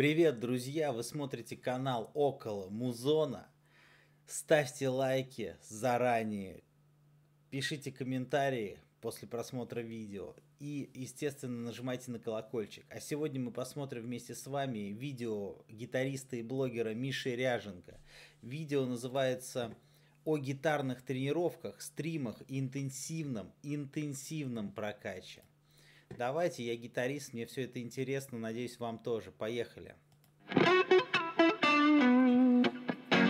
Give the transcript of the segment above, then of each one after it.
Привет, друзья! Вы смотрите канал Около Музона. Ставьте лайки заранее, пишите комментарии после просмотра видео и, естественно, нажимайте на колокольчик. А сегодня мы посмотрим вместе с вами видео гитариста и блогера Миши Ряженко. Видео называется о гитарных тренировках, стримах и интенсивном, интенсивном прокаче. Давайте, я гитарист, мне все это интересно, надеюсь, вам тоже. Поехали.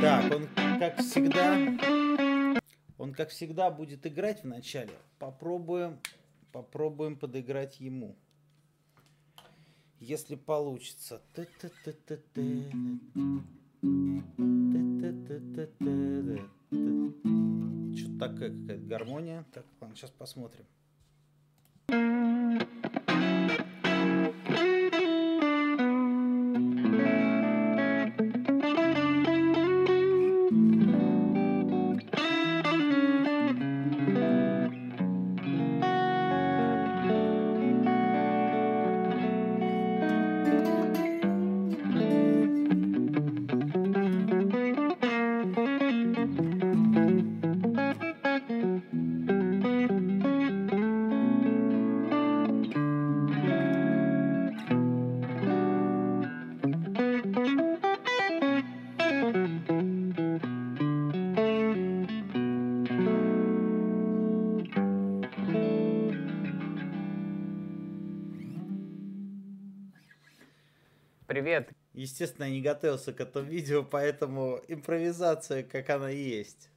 Так, он, как всегда, он, как всегда, будет играть в начале. Попробуем, попробуем подыграть ему. Если получится. Что-то такая какая-то гармония. Так, ладно, сейчас посмотрим. Привет. Естественно, я не готовился к этому видео, поэтому импровизация, как она есть.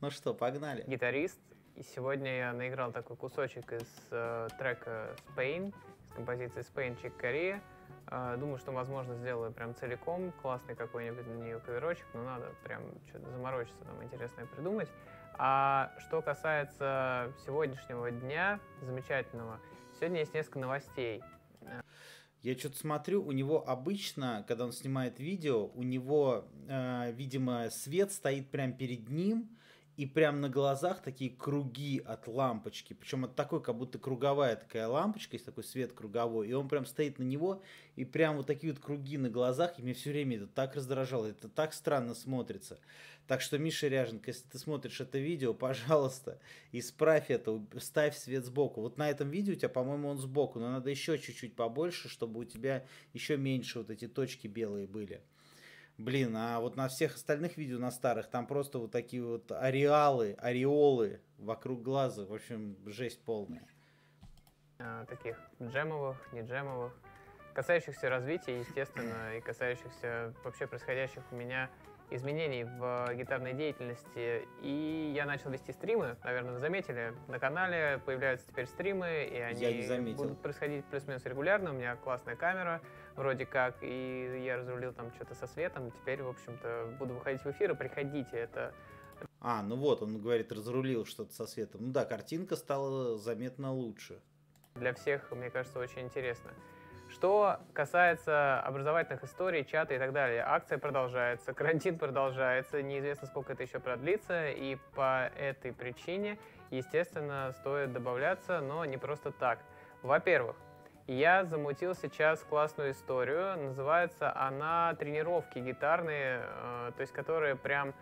Ну что, погнали. Гитарист. И сегодня я наиграл такой кусочек из э, трека Spain, из композиции Spain Chick Korea. Э, думаю, что, возможно, сделаю прям целиком. Классный какой-нибудь на нее каверочек, но надо прям что-то заморочиться, там интересное придумать. А что касается сегодняшнего дня, замечательного, сегодня есть несколько новостей. Я что-то смотрю, у него обычно, когда он снимает видео, у него, э, видимо, свет стоит прямо перед ним, и прям на глазах такие круги от лампочки. Причем это такой, как будто круговая такая лампочка, есть такой свет круговой. И он прям стоит на него, и прям вот такие вот круги на глазах. И мне все время это так раздражало, это так странно смотрится. Так что, Миша Ряженко, если ты смотришь это видео, пожалуйста, исправь это, ставь свет сбоку. Вот на этом видео у тебя, по-моему, он сбоку, но надо еще чуть-чуть побольше, чтобы у тебя еще меньше вот эти точки белые были. Блин, а вот на всех остальных видео, на старых, там просто вот такие вот ареалы, ореолы вокруг глаза. В общем, жесть полная. А, таких джемовых, не джемовых. Касающихся развития, естественно, и касающихся вообще происходящих у меня изменений в гитарной деятельности. И я начал вести стримы, наверное, вы заметили. На канале появляются теперь стримы, и они будут происходить плюс-минус регулярно. У меня классная камера, вроде как, и я разрулил там что-то со светом. Теперь, в общем-то, буду выходить в эфир, и приходите. Это а, ну вот, он говорит, разрулил что-то со светом. Ну да, картинка стала заметно лучше. Для всех, мне кажется, очень интересно. Что касается образовательных историй, чата и так далее, акция продолжается, карантин продолжается, неизвестно, сколько это еще продлится, и по этой причине, естественно, стоит добавляться, но не просто так. Во-первых, я замутил сейчас классную историю, называется она «Тренировки гитарные», э, то есть которые прям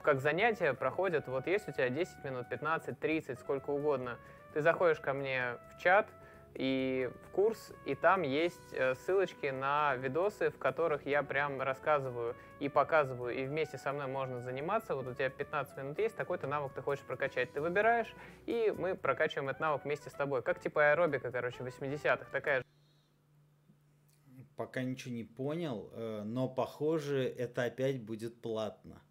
как занятия проходят, вот есть у тебя 10 минут, 15, 30, сколько угодно, ты заходишь ко мне в чат, и в курс, и там есть э, ссылочки на видосы, в которых я прям рассказываю и показываю, и вместе со мной можно заниматься. Вот у тебя 15 минут есть, такой-то навык ты хочешь прокачать. Ты выбираешь, и мы прокачиваем этот навык вместе с тобой. Как типа аэробика, короче, 80-х, такая же. Пока ничего не понял, э, но похоже, это опять будет платно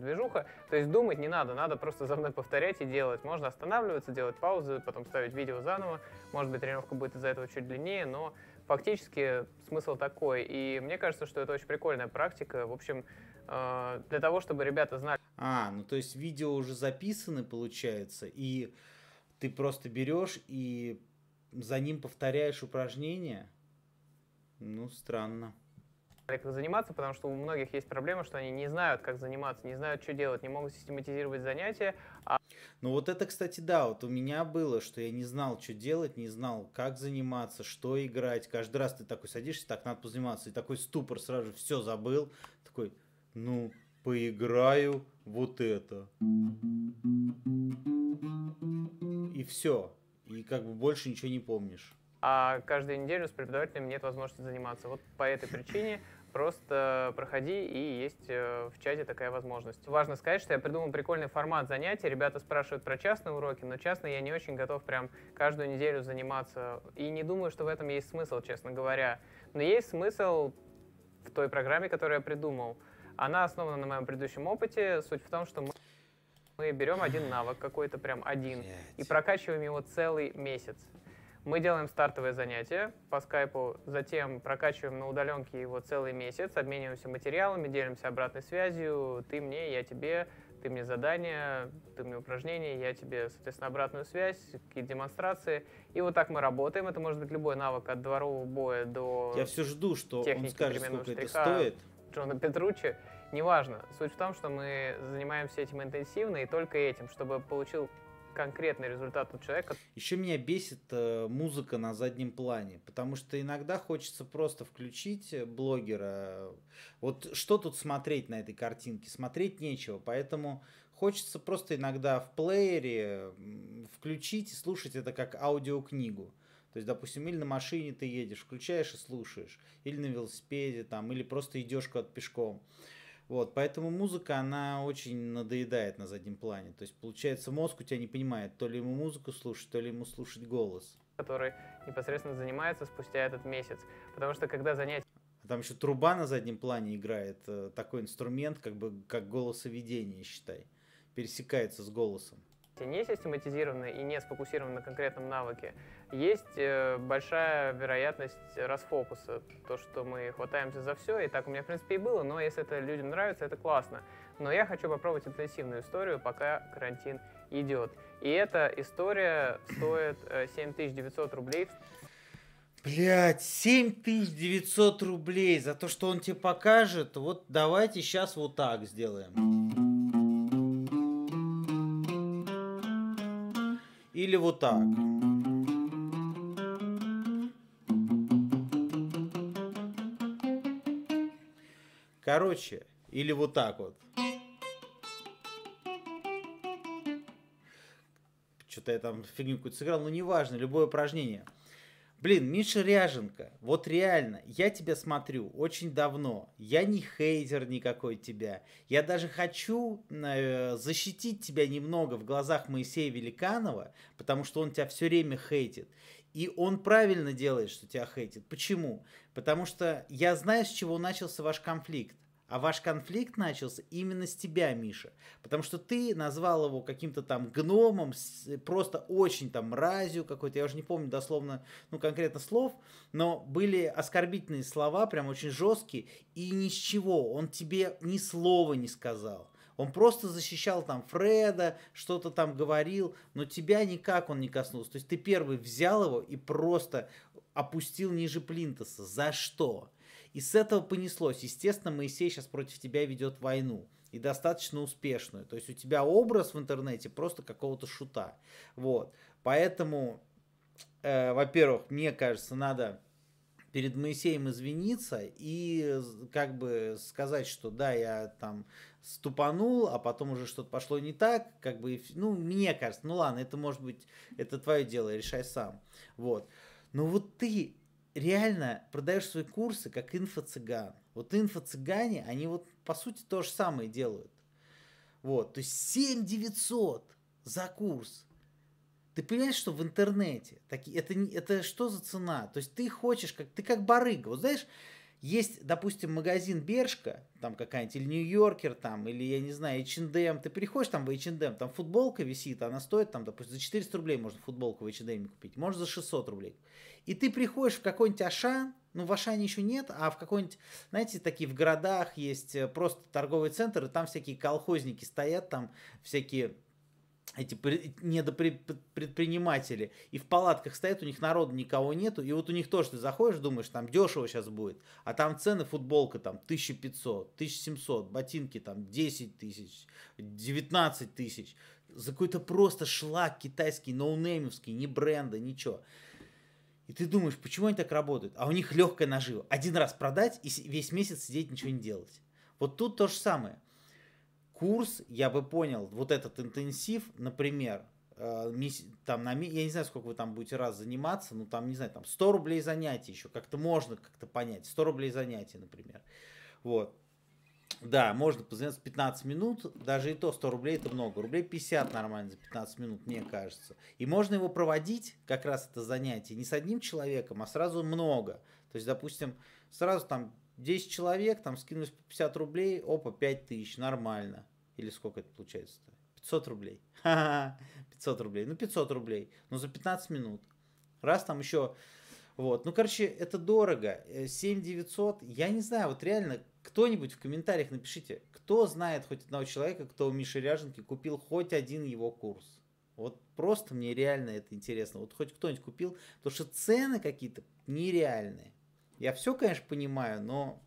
движуха. То есть думать не надо, надо просто за мной повторять и делать. Можно останавливаться, делать паузы, потом ставить видео заново. Может быть, тренировка будет из-за этого чуть длиннее, но фактически смысл такой. И мне кажется, что это очень прикольная практика. В общем, э, для того, чтобы ребята знали... А, ну то есть видео уже записаны, получается, и ты просто берешь и за ним повторяешь упражнения? Ну, странно как заниматься, потому что у многих есть проблема, что они не знают, как заниматься, не знают, что делать, не могут систематизировать занятия. А... Ну вот это, кстати, да, вот у меня было, что я не знал, что делать, не знал, как заниматься, что играть. Каждый раз ты такой садишься, так, надо позаниматься, и такой ступор сразу все забыл. Такой, ну, поиграю вот это. И все. И как бы больше ничего не помнишь. А каждую неделю с преподавателем нет возможности заниматься. Вот по этой причине просто проходи, и есть э, в чате такая возможность. Важно сказать, что я придумал прикольный формат занятий. Ребята спрашивают про частные уроки, но частные я не очень готов прям каждую неделю заниматься. И не думаю, что в этом есть смысл, честно говоря. Но есть смысл в той программе, которую я придумал. Она основана на моем предыдущем опыте. Суть в том, что мы мы берем один навык какой-то, прям один, и прокачиваем его целый месяц. Мы делаем стартовое занятие по скайпу, затем прокачиваем на удаленке его целый месяц, обмениваемся материалами, делимся обратной связью, ты мне, я тебе, ты мне задание, ты мне упражнение, я тебе, соответственно, обратную связь, какие-то демонстрации. И вот так мы работаем. Это может быть любой навык от дворового боя до Я все жду, что он скажет, сколько штриха, это стоит. Джона Петручи. Неважно. Суть в том, что мы занимаемся этим интенсивно и только этим, чтобы получил конкретный результат у человека. Еще меня бесит э, музыка на заднем плане, потому что иногда хочется просто включить э, блогера. Вот что тут смотреть на этой картинке? Смотреть нечего, поэтому хочется просто иногда в плеере включить и слушать это как аудиокнигу. То есть, допустим, или на машине ты едешь, включаешь и слушаешь, или на велосипеде, там, или просто идешь куда-то пешком. Вот, поэтому музыка, она очень надоедает на заднем плане. То есть, получается, мозг у тебя не понимает, то ли ему музыку слушать, то ли ему слушать голос. Который непосредственно занимается спустя этот месяц. Потому что когда занятие... А там еще труба на заднем плане играет, э, такой инструмент, как бы как голосоведение, считай. Пересекается с голосом не систематизированы и не сфокусированы на конкретном навыке, есть э, большая вероятность расфокуса. То, что мы хватаемся за все, и так у меня, в принципе, и было, но если это людям нравится, это классно. Но я хочу попробовать интенсивную историю, пока карантин идет. И эта история стоит 7900 э, рублей. Блять, 7900 рублей за то, что он тебе покажет. Вот давайте сейчас вот так сделаем. Или вот так. Короче, или вот так вот. Что-то я там фигню какую-то сыграл, но неважно, любое упражнение. Блин, Миша Ряженко, вот реально, я тебя смотрю очень давно. Я не хейтер никакой тебя. Я даже хочу э, защитить тебя немного в глазах Моисея Великанова, потому что он тебя все время хейтит. И он правильно делает, что тебя хейтит. Почему? Потому что я знаю, с чего начался ваш конфликт. А ваш конфликт начался именно с тебя, Миша. Потому что ты назвал его каким-то там гномом, просто очень там мразью какой-то. Я уже не помню дословно, ну, конкретно слов. Но были оскорбительные слова, прям очень жесткие. И ни с чего. Он тебе ни слова не сказал. Он просто защищал там Фреда, что-то там говорил, но тебя никак он не коснулся. То есть ты первый взял его и просто опустил ниже плинтуса. За что? И с этого понеслось. Естественно, Моисей сейчас против тебя ведет войну. И достаточно успешную. То есть у тебя образ в интернете просто какого-то шута. Вот. Поэтому, э, во-первых, мне кажется, надо перед Моисеем извиниться и как бы сказать, что да, я там ступанул, а потом уже что-то пошло не так, как бы, ну, мне кажется, ну ладно, это может быть, это твое дело, решай сам. Вот. Но вот ты реально продаешь свои курсы как инфо-цыган. Вот инфо-цыгане, они вот по сути то же самое делают. Вот, то есть 7 900 за курс. Ты понимаешь, что в интернете таки, это, это что за цена? То есть ты хочешь, как ты как барыга. Вот знаешь, есть, допустим, магазин Бершка, там какая-нибудь, или Нью-Йоркер, там, или, я не знаю, H&M, ты приходишь там в H&M, там футболка висит, она стоит, там, допустим, за 400 рублей можно футболку в H&M купить, можно за 600 рублей. И ты приходишь в какой-нибудь Ашан, ну, в Ашане еще нет, а в какой-нибудь, знаете, такие в городах есть э, просто торговый центр, и там всякие колхозники стоят, там всякие эти недопредприниматели, и в палатках стоят, у них народа никого нету, и вот у них тоже ты заходишь, думаешь, там дешево сейчас будет, а там цены футболка там 1500, 1700, ботинки там 10 тысяч, 19 тысяч, за какой-то просто шлак китайский, ноунеймовский, ни бренда, ничего. И ты думаешь, почему они так работают? А у них легкая нажива. Один раз продать и весь месяц сидеть ничего не делать. Вот тут то же самое курс, я бы понял, вот этот интенсив, например, э, там, на, я не знаю, сколько вы там будете раз заниматься, ну, там, не знаю, там, 100 рублей занятий еще, как-то можно как-то понять, 100 рублей занятий, например, вот. Да, можно позаниматься 15 минут, даже и то 100 рублей это много, рублей 50 нормально за 15 минут, мне кажется. И можно его проводить, как раз это занятие, не с одним человеком, а сразу много. То есть, допустим, сразу там 10 человек, там скинулись по 50 рублей, опа, 5 тысяч, нормально. Или сколько это получается-то? 500 рублей. 500 рублей. Ну, 500 рублей. Ну, за 15 минут. Раз там еще... Вот. Ну, короче, это дорого. 7 э, 900. Я не знаю, вот реально, кто-нибудь в комментариях напишите, кто знает хоть одного человека, кто у Миши Ряженки купил хоть один его курс. Вот просто мне реально это интересно. Вот хоть кто-нибудь купил, потому что цены какие-то нереальные. Я все, конечно, понимаю, но...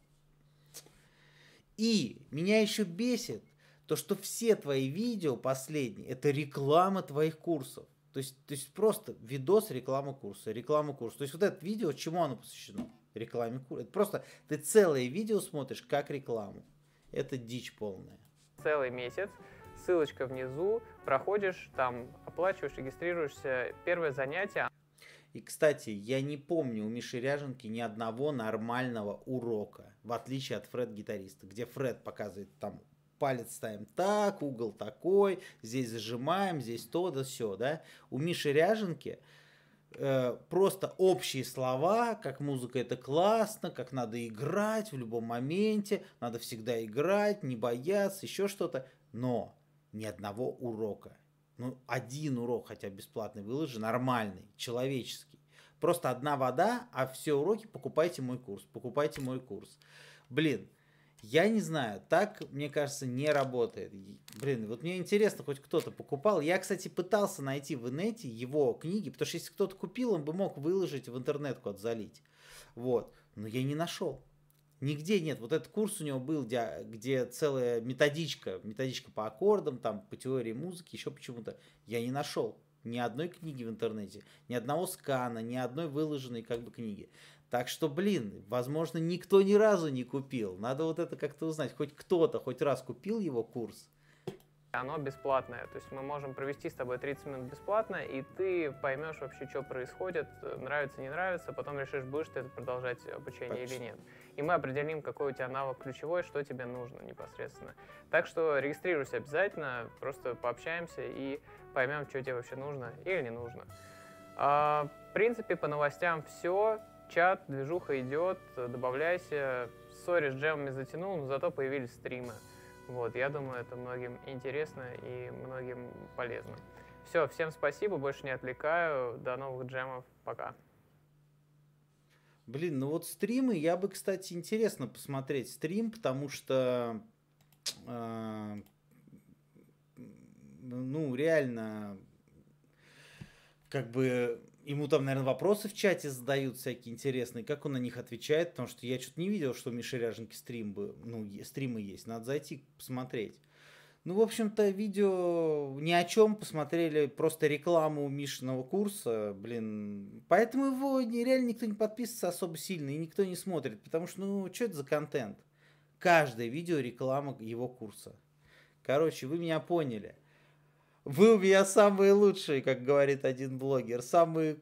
И меня еще бесит, то, что все твои видео последние, это реклама твоих курсов. То есть, то есть просто видос, реклама курса, реклама курса. То есть вот это видео, чему оно посвящено? Рекламе курса. Это просто ты целое видео смотришь как рекламу. Это дичь полная. Целый месяц, ссылочка внизу, проходишь, там оплачиваешь, регистрируешься, первое занятие. И, кстати, я не помню у Миши Ряженки ни одного нормального урока, в отличие от Фред-гитариста, где Фред показывает там палец ставим так, угол такой, здесь зажимаем, здесь то да все, да. У Миши Ряженки э, просто общие слова, как музыка это классно, как надо играть в любом моменте, надо всегда играть, не бояться, еще что-то, но ни одного урока. Ну, один урок хотя бесплатный выложи, нормальный, человеческий. Просто одна вода, а все уроки покупайте мой курс, покупайте мой курс. Блин, я не знаю, так, мне кажется, не работает. Блин, вот мне интересно, хоть кто-то покупал. Я, кстати, пытался найти в инете его книги, потому что если кто-то купил, он бы мог выложить в интернет код залить. Вот. Но я не нашел. Нигде нет. Вот этот курс у него был, где, где целая методичка, методичка по аккордам, там, по теории музыки, еще почему-то. Я не нашел ни одной книги в интернете, ни одного скана, ни одной выложенной как бы книги. Так что, блин, возможно, никто ни разу не купил. Надо вот это как-то узнать. Хоть кто-то хоть раз купил его курс. Оно бесплатное, то есть мы можем провести с тобой 30 минут бесплатно, и ты поймешь вообще, что происходит, нравится, не нравится, потом решишь, будешь ты это продолжать обучение Почти. или нет. И мы определим, какой у тебя навык ключевой, что тебе нужно непосредственно. Так что регистрируйся обязательно, просто пообщаемся и поймем, что тебе вообще нужно или не нужно. А, в принципе, по новостям все чат, движуха идет, добавляйся. Сори, с джемами затянул, но зато появились стримы. Вот, я думаю, это многим интересно и многим полезно. Все, всем спасибо, больше не отвлекаю. До новых джемов. Пока. Блин, ну вот стримы, я бы, кстати, интересно посмотреть стрим, потому что, э, ну, реально, как бы ему там, наверное, вопросы в чате задают всякие интересные, как он на них отвечает, потому что я что-то не видел, что у Миши Ряженки стрим бы, ну, стримы есть, надо зайти посмотреть. Ну, в общем-то, видео ни о чем, посмотрели просто рекламу Мишиного курса, блин. Поэтому его реально никто не подписывается особо сильно и никто не смотрит, потому что, ну, что это за контент? Каждое видео реклама его курса. Короче, вы меня поняли. Вы у меня самые лучшие, как говорит один блогер. Самые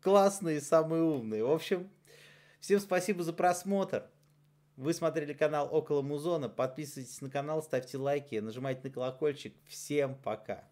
классные, самые умные. В общем, всем спасибо за просмотр. Вы смотрели канал Около Музона. Подписывайтесь на канал, ставьте лайки, нажимайте на колокольчик. Всем пока.